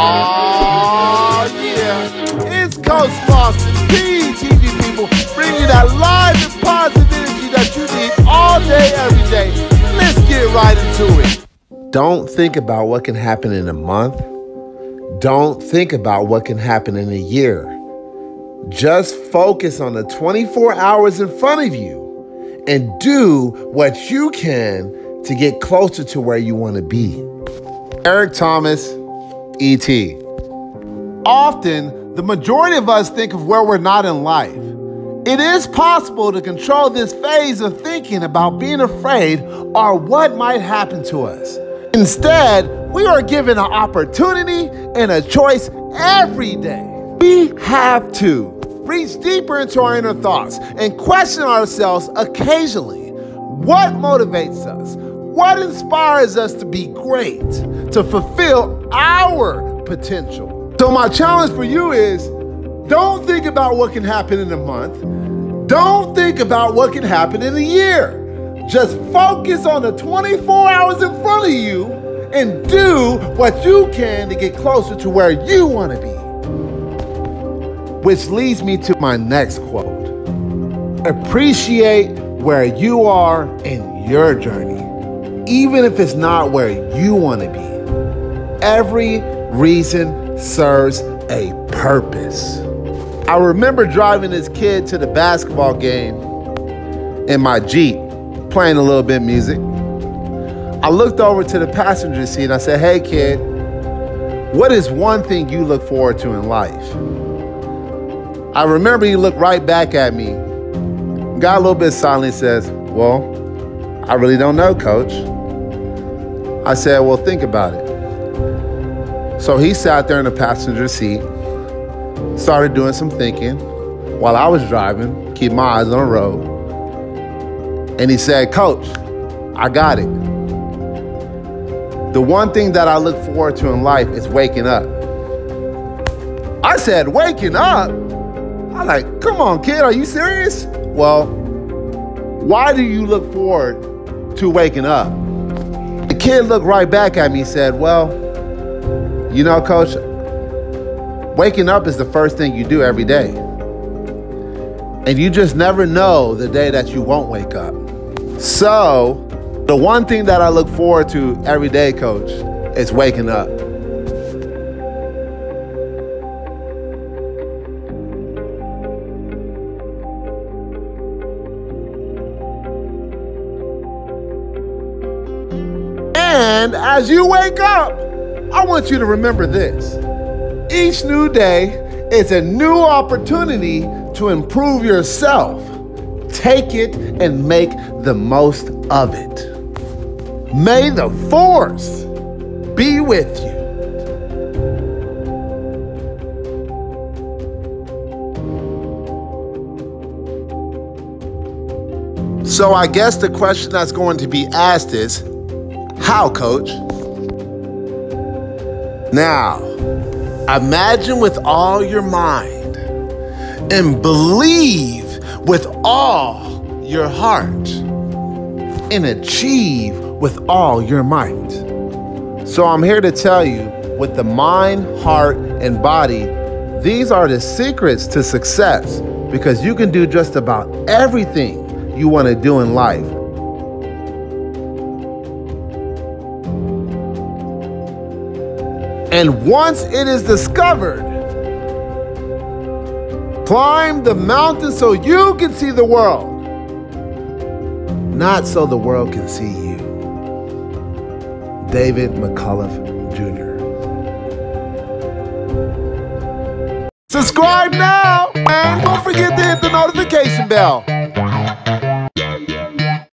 Oh yeah, it's Coach Lawson, PTV people, bringing that live and positive energy that you need all day, every day. Let's get right into it. Don't think about what can happen in a month. Don't think about what can happen in a year. Just focus on the 24 hours in front of you and do what you can to get closer to where you want to be. Eric Thomas, E.T. Often, the majority of us think of where we're not in life. It is possible to control this phase of thinking about being afraid or what might happen to us. Instead, we are given an opportunity and a choice every day. We have to reach deeper into our inner thoughts and question ourselves occasionally. What motivates us? What inspires us to be great, to fulfill our potential? So, my challenge for you is don't think about what can happen in a month. Don't think about what can happen in a year. Just focus on the 24 hours in front of you and do what you can to get closer to where you want to be. Which leads me to my next quote Appreciate where you are in your journey, even if it's not where you want to be. Every reason serves a purpose. I remember driving this kid to the basketball game in my Jeep, playing a little bit music. I looked over to the passenger seat and I said, Hey, kid, what is one thing you look forward to in life? I remember he looked right back at me, got a little bit silent, says, Well, I really don't know, coach. I said, Well, think about it. So he sat there in the passenger seat, started doing some thinking while I was driving, keep my eyes on the road. And he said, Coach, I got it. The one thing that I look forward to in life is waking up. I said, Waking up? I'm like, come on, kid, are you serious? Well, why do you look forward to waking up? Kid looked right back at me and said, Well, you know, coach, waking up is the first thing you do every day. And you just never know the day that you won't wake up. So, the one thing that I look forward to every day, coach, is waking up. And as you wake up, I want you to remember this. Each new day is a new opportunity to improve yourself. Take it and make the most of it. May the force be with you. So, I guess the question that's going to be asked is how, coach? Now, imagine with all your mind and believe with all your heart and achieve with all your might. So, I'm here to tell you with the mind, heart, and body, these are the secrets to success because you can do just about everything you want to do in life. And once it is discovered, climb the mountain so you can see the world, not so the world can see you. David McCullough Jr. Subscribe now and don't forget to hit the notification bell.